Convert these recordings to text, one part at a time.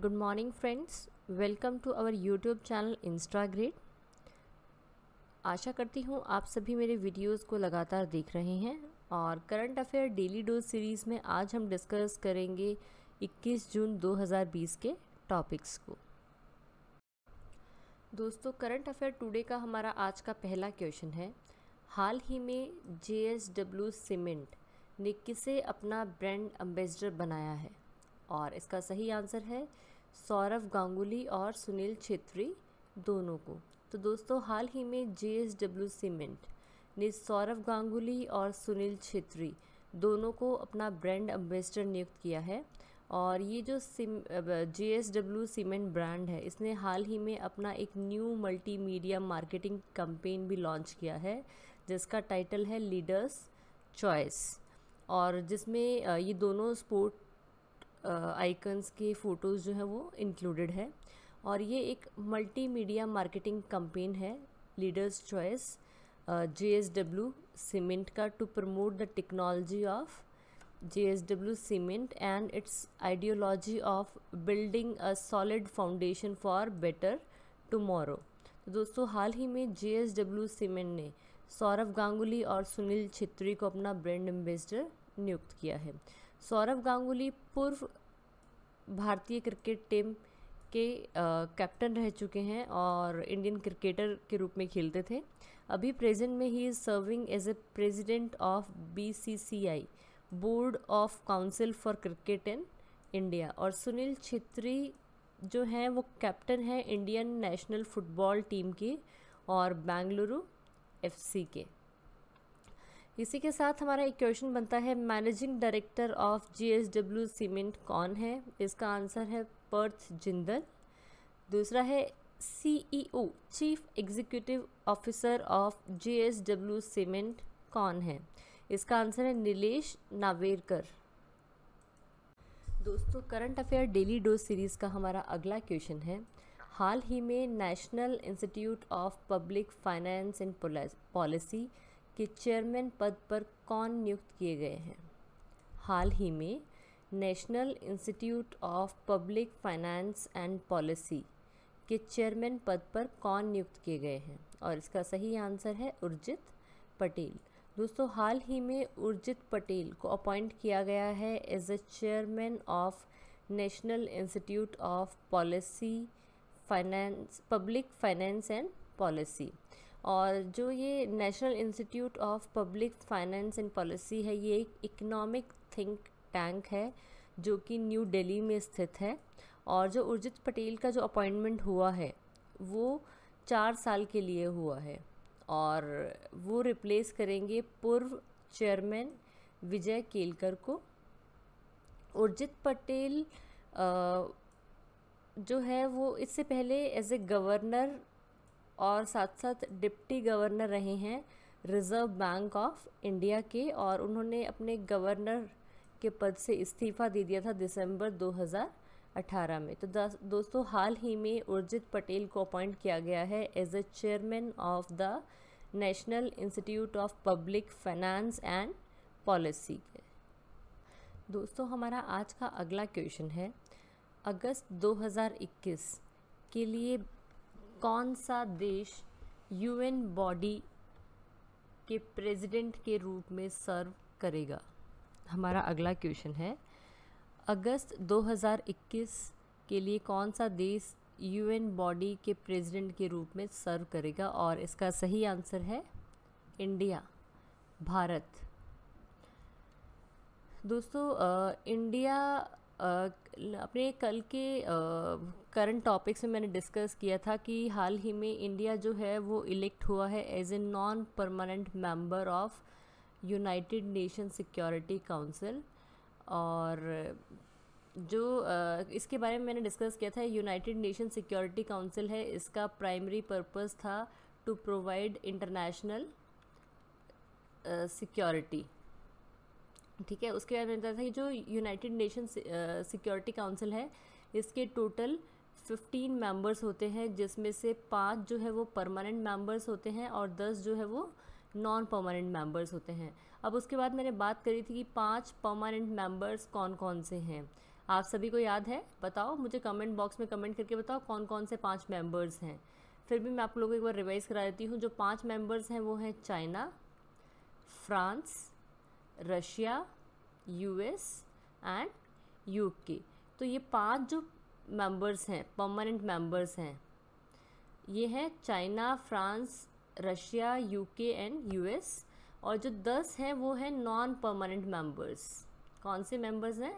Good morning friends welcome to our YouTube channel इंस्टाग्रेड आशा करती हूँ आप सभी मेरे वीडियोस को लगातार देख रहे हैं और current affair daily dose series में आज हम डिस्कस करेंगे 21 जून 2020 के टॉपिक्स को। दोस्तों करंट अफेयर टुडे का हमारा आज का पहला क्वेश्चन है। हाल ही में JSW सीमेंट ने किसे अपना ब्रांड एम्बेसडर बनाया है? और इसका सही आंसर है सौरभ गांगुली और सुनील छेत्री दोनों को। तो दोस्तों, हाल ही में जे एस डब्ल्यू सीमेंट ने सौरभ गांगुली और सुनील छेत्री दोनों को अपना ब्रांड एम्बेसडर नियुक्त किया है और ये जो SIM J S W cement brand है, इसने हाल ही में अपना एक न्यू मल्टीमीडिया मार्केटिंग कैंपेन भी लॉन्च किया है, जिसका टाइटल है लीडर्स चॉइस और जिसमें ये दोनों स्पोर्ट आइकन्स के फ़ोटोज़ जो है वो इंक्लूडेड है। और ये एक मल्टीमीडिया मार्केटिंग कंपेन है leaders choice J S W cement का to promote the technology of J S W cement and its ideology of building a solid foundation for better tomorrow तो दोस्तों, हाल ही में जे एस डब्ल्यू सीमेंट ने सौरभ गांगुली और सुनील छित्री को अपना ब्रांड एम्बेसडर नियुक्त किया है। सौरभ गांगुली पूर्व भारतीय क्रिकेट टीम के कैप्टन रह चुके हैं और इंडियन क्रिकेटर के रूप में खेलते थे। अभी प्रेजेंट में ही is serving as a president of BCCI board of council for cricket in India और सुनील छेत्री जो हैं, वो कैप्टन हैं इंडियन नेशनल फुटबॉल टीम की और बेंगलुरु एफसी के। इसी के साथ हमारा एक क्वेश्चन बनता है managing director of GSW cement कौन है? इसका आंसर है पर्थ जिंदल दूसरा है CEO chief executive officer of GSW cement कौन है? इसका आंसर है नीलेश नावेरकर दोस्तों current affair daily dose series का हमारा अगला क्वेश्चन है। हाल ही में national institute of public finance and policy के चेयरमैन पद पर कौन नियुक्त किए गए हैं? हाल ही में, national institute of public finance and policy के चेयरमैन पद पर कौन नियुक्त किए गए हैं? और इसका सही आंसर है उर्जित पटेल। दोस्तों, हाल ही में उर्जित पटेल को अपॉइंट किया गया है as a chairman of national institute of policy finance, public finance and policy. और जो ये national institute of public finance and policy है, ये एक इकोनॉमिक थिंक टैंक है, जो कि न्यू दिल्ली में स्थित है। और जो उर्जित पटेल का जो अपॉइंटमेंट हुआ है, वो चार साल के लिए हुआ है। और वो रिप्लेस करेंगे पूर्व चेयरमैन विजय केलकर को। उर्जित पटेल जो है वो इससे पहले एज ए गवर्नर और साथ साथ डिप्टी गवर्नर रहे हैं रिज़र्व बैंक ऑफ़ इंडिया के और उन्होंने अपने गवर्नर के पद से इस्तीफ़ा दे दिया था दिसंबर 2018 में। तो दोस्तों, हाल ही में उर्जित पटेल को अपॉइंट किया गया है as a chairman of the national institute of public finance and policy के। दोस्तों, हमारा आज का अगला क्वेश्चन है, अगस्त 2021 के लिए कौन सा देश यूएन बॉडी के प्रेसिडेंट के रूप में सर्व करेगा? हमारा अगला क्वेश्चन है अगस्त 2021 के लिए कौन सा देश यूएन बॉडी के प्रेसिडेंट के रूप में सर्व करेगा? और इसका सही आंसर है इंडिया भारत। दोस्तों आ, इंडिया अपने कल के करंट टॉपिक्स में मैंने डिस्कस किया था कि हाल ही में इंडिया जो है वो इलेक्ट हुआ है as a non permanent member of United Nation security council और जो इसके बारे में मैंने डिस्कस किया था यूनाइटेड नेशन सिक्योरिटी काउंसिल है, इसका प्राइमरी पर्पस था टू प्रोवाइड इंटरनेशनल सिक्योरिटी ठीक है? उसके बाद मैंने बताया था कि जो यूनाइटेड नेशन सिक्योरिटी काउंसिल है, इसके टोटल फिफ्टीन मेंबर्स होते हैं, जिसमें से पाँच जो है वो परमानेंट मेंबर्स होते हैं और दस जो है वो नॉन परमानेंट मेंबर्स होते हैं। अब उसके बाद मैंने बात करी थी कि पाँच परमानेंट मेंबर्स कौन कौन से हैं। आप सभी को याद है? बताओ, मुझे कमेंट बॉक्स में कमेंट करके बताओ कौन कौन से पाँच मेंबर्स हैं। फिर भी मैं आप लोगों को एक बार रिवाइज करा देती हूँ, जो पाँच मेंबर्स हैं वो हैं China France Russia US and UK तो ये पाँच जो मेंबर्स हैं परमानेंट मेंबर्स हैं, ये हैं China France Russia UK and US और जो दस हैं वो हैं नॉन परमानेंट मेंबर्स कौन से मेंबर्स हैं?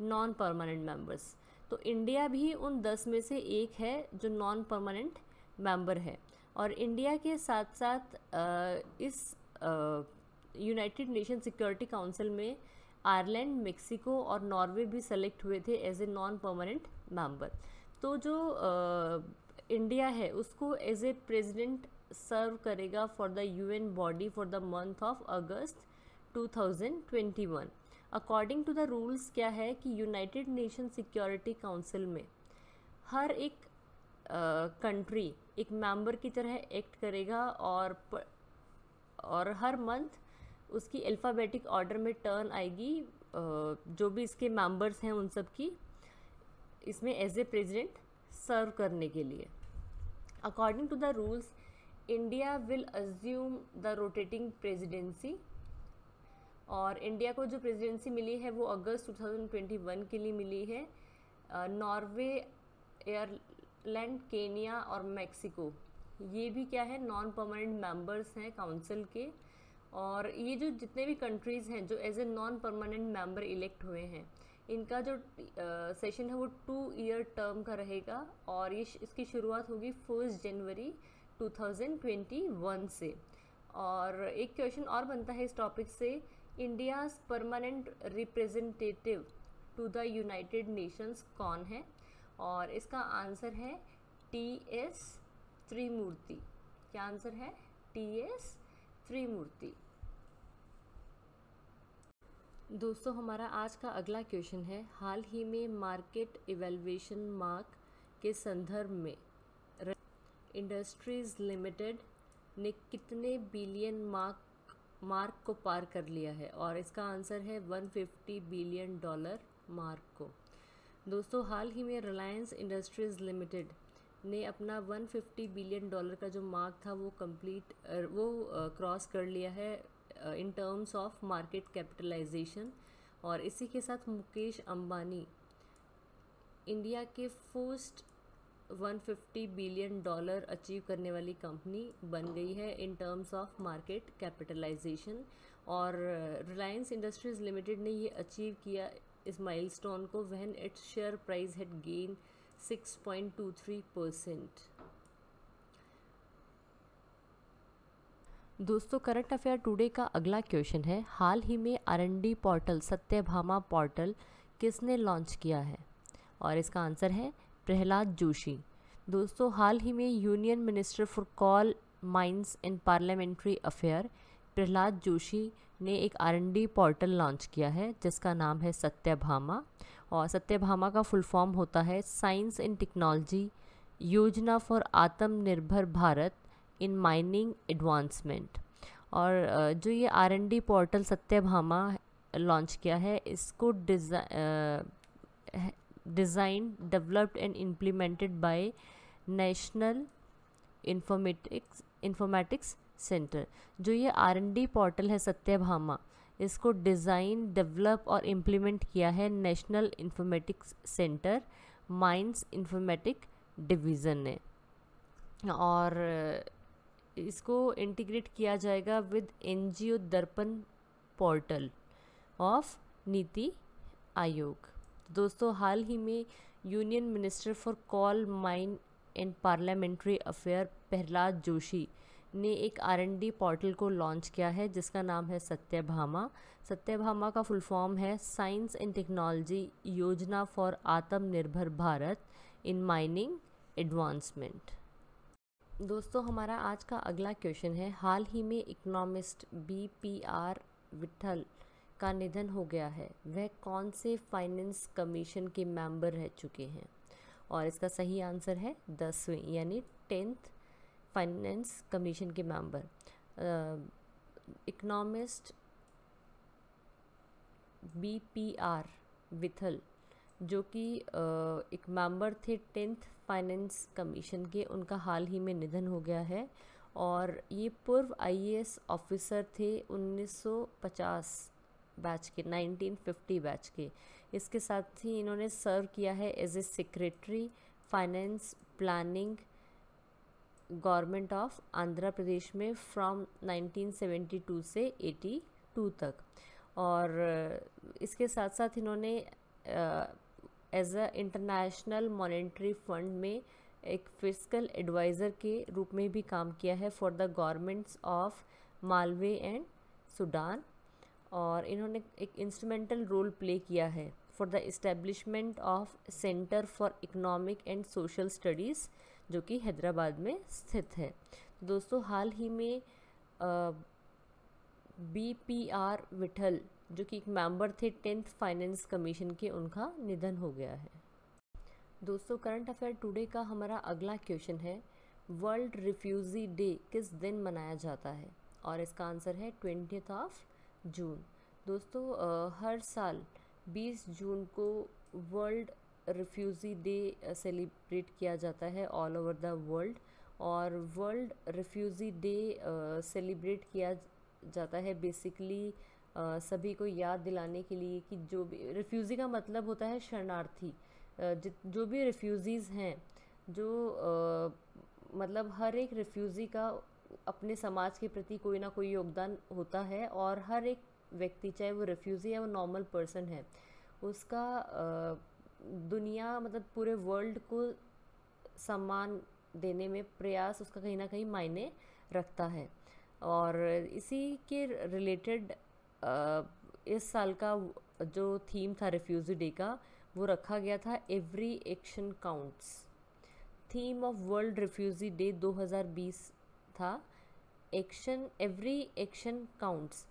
नॉन परमानेंट मेंबर्स तो इंडिया भी उन दस में से एक है जो नॉन परमानेंट मेंबर है. और इंडिया के साथ साथ इस यूनाइटेड नेशन सिक्योरिटी काउंसिल में आयरलैंड मेक्सिको और नॉर्वे भी सेलेक्ट हुए थे as a non permanent member तो जो इंडिया है उसको एज ए प्रेसिडेंट सर्व करेगा for the UN body for the month of August 2021 according to the rules क्या है कि यूनाइटेड नेशन सिक्योरिटी काउंसिल में हर एक कंट्री uh, एक मेंबर की तरह एक्ट करेगा और और हर मंथ उसकी अल्फ़ाबेटिक ऑर्डर में टर्न आएगी जो भी इसके मेंबर्स हैं उन सब की, इसमें एज ए प्रेसिडेंट सर्व करने के लिए। According to the rules India will assume the rotating presidency और इंडिया को जो प्रेसिडेंसी मिली है, वो अगस्त 2021 के लिए मिली है। नॉर्वे एयरलैंड केनिया और मैक्सिको ये भी क्या है नॉन परमानेंट मेंबर्स हैं काउंसिल के। और ये जो जितने भी कंट्रीज़ हैं, जो as a non permanent member elect हुए हैं, इनका जो सेशन है वो टू ईयर टर्म का रहेगा और ये इसकी शुरुआत होगी फ़र्स्ट जनवरी 2021 से। और एक क्वेश्चन और बनता है इस टॉपिक से India's permanent representative to the United Nations कौन है? और इसका आंसर है टी एस त्रिमूर्ति। क्या आंसर है? T S Tirumurti. दोस्तों, हमारा आज का अगला क्वेश्चन है, हाल ही में मार्केट इवेल्युएशन मार्क के संदर्भ में इंडस्ट्रीज़ लिमिटेड ने कितने बिलियन मार्क मार्क को पार कर लिया है? और इसका आंसर है 150 बिलियन डॉलर मार्क को। दोस्तों, हाल ही में रिलायंस इंडस्ट्रीज़ लिमिटेड ने अपना 150 बिलियन डॉलर का जो मार्क था वो कंप्लीट वो क्रॉस कर लिया है in terms of market capitalization. और इसी के साथ मुकेश अंबानी, इंडिया के फ़र्स्ट 150 बिलियन डॉलर अचीव करने वाली कंपनी बन गई है in terms of market capitalization. और रिलायंस इंडस्ट्रीज़ लिमिटेड ने ये अचीव किया इस माइलस्टोन को, when its share price had gain 6.23 percent. दोस्तों, करंट अफेयर टुडे का अगला क्वेश्चन है, हाल ही में आरएनडी पोर्टल, सत्यभामा पोर्टल किसने लॉन्च किया है? और इसका आंसर है प्रहलाद जोशी। दोस्तों, हाल ही में union minister for coal mines and parliamentary affair, Pralhad Joshi ने एक आरएनडी पोर्टल लॉन्च किया है, जिसका नाम है सत्यभामा। और सत्यभामा का फुल फॉर्म होता है science and technology Yojana for Aatmanirbhar Bharat in mining advancement और जो ये R N D portal Satyabhama launch किया है, इसको design developed and implemented by national informatics informatics centre जो ये आर एन डी पोर्टल है सत्यभामा इसको डिज़ाइन, डेवलप और इम्प्लीमेंट किया है national informatics centre, mines informatic division ने। और इसको इंटीग्रेट किया जाएगा with NGO Darpan portal of NITI Aayog. दोस्तों, हाल ही में union minister for coal, mine and parliamentary affair, Pralhad Joshi ने एक आर डी पोर्टल को लॉन्च किया है, जिसका नाम है सत्यभामा। सत्यभामा का फुल फॉर्म है science and technology Yojana for Aatmanirbhar Bharat in mining advancement दोस्तों, हमारा आज का अगला क्वेश्चन है, हाल ही में economist B P R Vithal का निधन हो गया है। वह कौन से फाइनेंस कमीशन के मेंबर रह चुके हैं? और इसका सही आंसर है दसवें, यानी टेंथ फाइनेंस कमीशन के member economist B P R Vithal जो कि एक मेंबर थे टेंथ फाइनेंस कमीशन के, उनका हाल ही में निधन हो गया है और ये पूर्व आईएएस ऑफिसर थे 1950 बैच के 1950 बैच के। इसके साथ ही इन्होंने सर्व किया है as a secretary finance planning government of Andhra Pradesh में फ्रॉम 1972 से 82 तक। और इसके साथ साथ इन्होंने as a international monetary fund में एक फ़िज़िकल एडवाइज़र के रूप में भी काम किया है for the governments of Malawi and Sudan और इन्होंने एक इंस्ट्रूमेंटल रोल प्ले किया है for the establishment of centre for economic and social studies जो कि हैदराबाद में स्थित है। दोस्तों हाल ही में बी पी आर विठल जो कि एक मेंबर थे टेंथ फाइनेंस कमीशन के उनका निधन हो गया है। दोस्तों करंट अफेयर टुडे का हमारा अगला क्वेश्चन है वर्ल्ड रिफ्यूज़ी डे किस दिन मनाया जाता है? और इसका आंसर है ट्वेंटी ऑफ़ जून। दोस्तों आ, हर साल 20 जून को वर्ल्ड रिफ्यूज़ी डे सेलिब्रेट किया जाता है ऑल ओवर द वर्ल्ड और वर्ल्ड रिफ्यूज़ी डे सेलिब्रेट किया जाता है बेसिकली uh, सभी को याद दिलाने के लिए कि जो भी रिफ्यूज़ी का मतलब होता है शरणार्थी। Uh, जो भी रिफ्यूज़ीज़ हैं जो uh, मतलब हर एक रिफ्यूज़ी का अपने समाज के प्रति कोई ना कोई योगदान होता है और हर एक व्यक्ति चाहे वो रिफ्यूज़ी या वो नॉर्मल पर्सन है उसका दुनिया मतलब पूरे वर्ल्ड को सम्मान देने में प्रयास उसका कहीं ना कहीं मायने रखता है। और इसी के रिलेटेड इस साल का जो थीम था रिफ्यूज़ी डे का, वो रखा गया था every action counts theme of world refugee day 2020 था। एक्शन एवरी एक्शन काउंट्स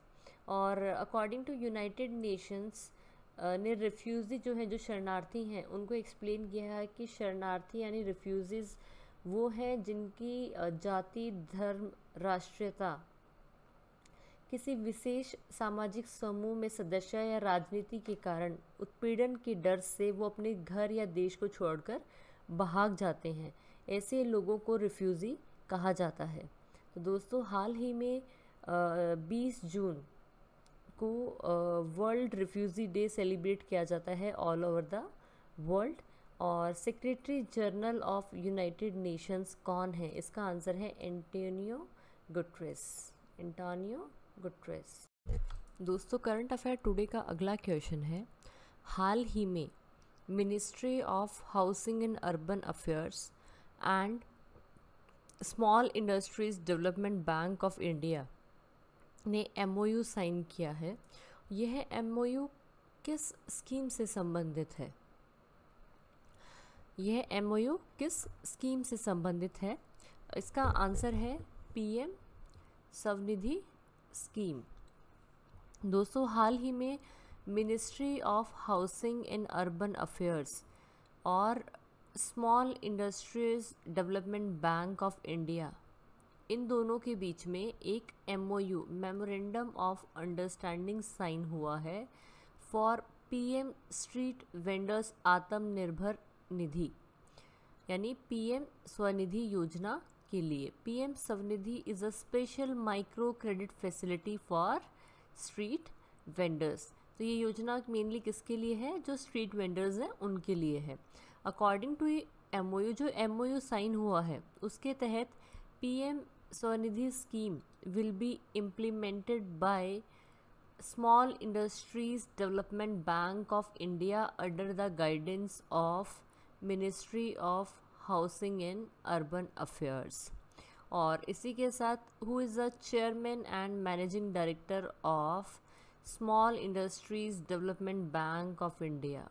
और अकॉर्डिंग टू यूनाइटेड नेशंस ने रिफ्यूज़ी जो है, जो शरणार्थी हैं, उनको एक्सप्लेन किया है कि शरणार्थी यानी रिफ्यूज़ीज़ वो हैं जिनकी जाति, धर्म, राष्ट्रीयता किसी विशेष सामाजिक समूह में सदस्य या राजनीति के कारण उत्पीड़न के डर से वो अपने घर या देश को छोड़कर भाग जाते हैं। ऐसे लोगों को रिफ्यूज़ी कहा जाता है। तो दोस्तों, हाल ही में बीस जून को वर्ल्ड रिफ्यूज़ी डे सेलिब्रेट किया जाता है ऑल ओवर द वर्ल्ड और secretary general of United Nations कौन है? इसका आंसर है एंटोनियो गुट्रेस एंटोनियो गुट्रेस दोस्तों करंट अफेयर टुडे का अगला क्वेश्चन है। हाल ही में ministry of housing and urban affairs and small industries development bank of India ने एमओयू साइन किया है। यह एमओयू किस स्कीम से संबंधित है? यह एमओयू किस स्कीम से संबंधित है? इसका आंसर है पीएम स्वनिधि स्कीम। दोस्तों, हाल ही में ministry of housing and urban affairs और small industries development bank of India इन दोनों के बीच में एक M O U memorandum of understanding sign हुआ है for PM street vendors Aatmanirbhar Nidhi यानी पीएम स्वनिधि योजना के लिए। PM Svanidhi is a special micro credit facility for street vendors तो ये योजना मेनली किसके लिए है? जो स्ट्रीट वेंडर्स हैं, उनके लिए है। According to M O U जो एम ओ यू साइन हुआ है, उसके तहत PM Svanidhi scheme will be implemented by small industries development bank of India under the guidance of ministry of housing and urban affairs और इसी के साथ who is the chairman and managing director of small industries development bank of India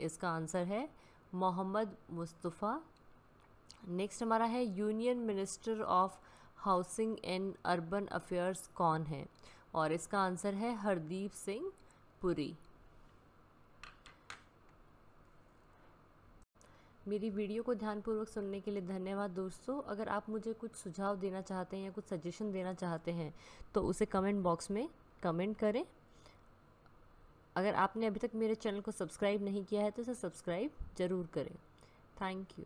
इसका answer है Mohammad Mustafa. Next हमारा है union minister of housing and urban affairs कौन है? और इसका आंसर है हरदीप सिंह पुरी। मेरी वीडियो को ध्यानपूर्वक सुनने के लिए धन्यवाद दोस्तों। अगर आप मुझे कुछ सुझाव देना चाहते हैं या कुछ सजेशन देना चाहते हैं तो उसे कमेंट बॉक्स में कमेंट करें। अगर आपने अभी तक मेरे चैनल को सब्सक्राइब नहीं किया है तो इसे सब्सक्राइब ज़रूर करें। Thank you